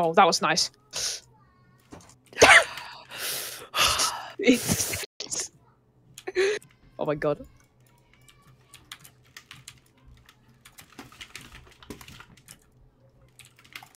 Oh, that was nice. oh my god.